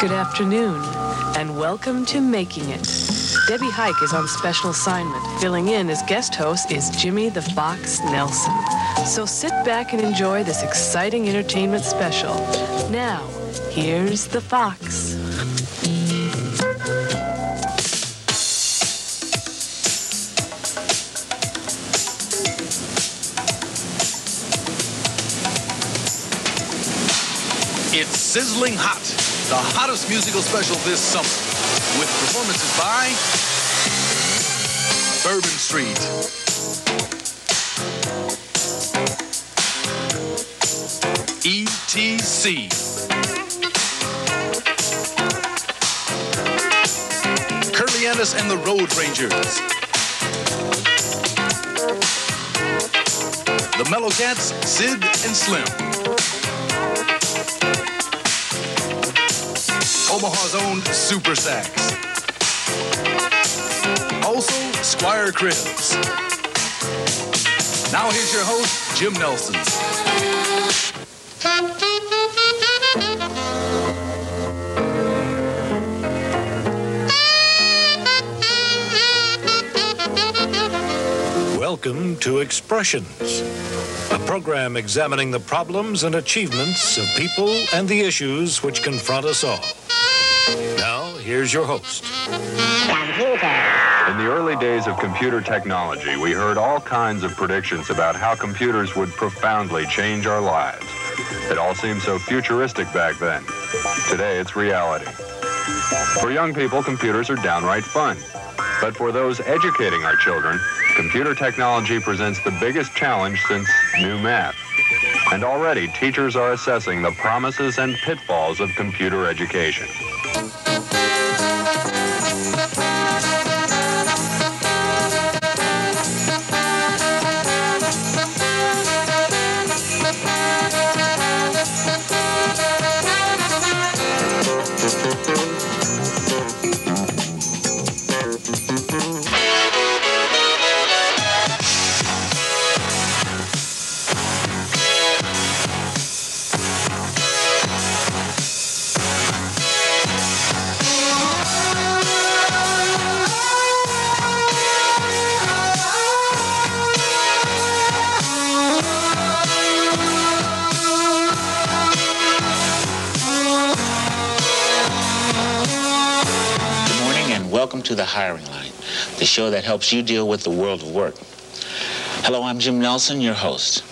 Good afternoon, and welcome to Making It. Debbie Hike is on special assignment. Filling in as guest host is Jimmy the Fox Nelson. So sit back and enjoy this exciting entertainment special. Now, here's the Fox. It's sizzling hot, the hottest musical special this summer, with performances by Bourbon Street, ETC, Curly Ennis and the Road Rangers, the Mellow Cats, Sid and Slim. Omaha's own Super Sax. Also, Squire Cribs. Now here's your host, Jim Nelson. Welcome to Expressions, a program examining the problems and achievements of people and the issues which confront us all. Now, here's your host. In the early days of computer technology, we heard all kinds of predictions about how computers would profoundly change our lives. It all seemed so futuristic back then. Today, it's reality. For young people, computers are downright fun. But for those educating our children, computer technology presents the biggest challenge since new math. And already, teachers are assessing the promises and pitfalls of computer education. Welcome to the Hiring Line, the show that helps you deal with the world of work. Hello, I'm Jim Nelson, your host.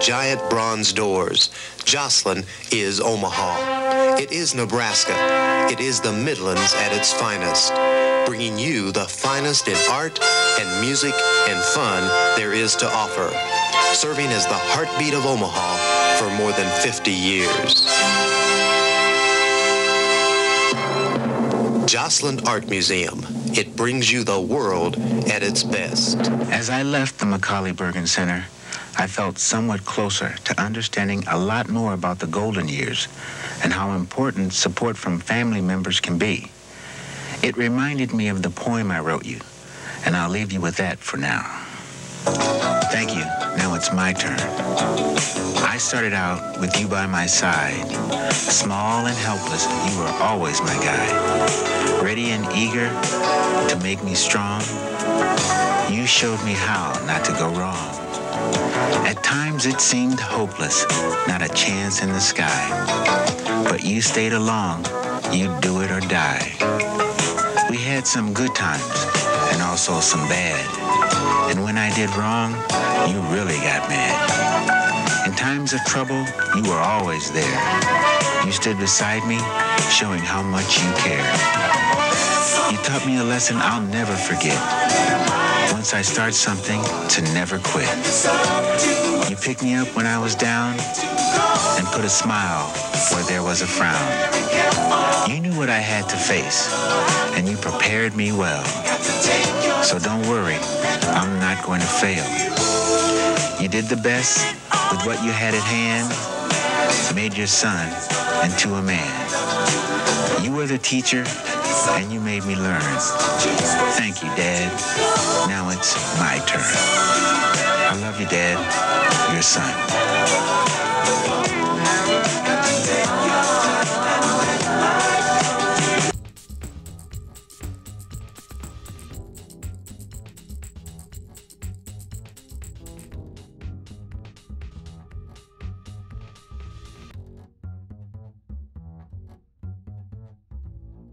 Giant bronze doors. Joslyn is Omaha. It is Nebraska. It is the Midlands at its finest, bringing you the finest in art and music and fun there is to offer, serving as the heartbeat of Omaha for more than 50 years. Joslyn Art Museum. It brings you the world at its best. As I left the McAuley Bergan Center, I felt somewhat closer to understanding a lot more about the golden years and how important support from family members can be. It reminded me of the poem I wrote you, and I'll leave you with that for now. Thank you. Now it's my turn. I started out with you by my side. Small and helpless, you were always my guide. Ready and eager to make me strong. You showed me how not to go wrong. At times it seemed hopeless, not a chance in the sky. But you stayed along, you'd do it or die. We had some good times and also some bad. And when I did wrong, you really got mad. In times of trouble, you were always there. You stood beside me, showing how much you care. You taught me a lesson I'll never forget. Once I start something, to never quit. You picked me up when I was down and put a smile where there was a frown. You knew what I had to face, and you prepared me well. So don't worry, I'm not going to fail. You did the best with what you had at hand, made your son into a man. You were the teacher, and you made me learn. Thank you, Dad. Now it's my turn. I love you, Dad. Your son.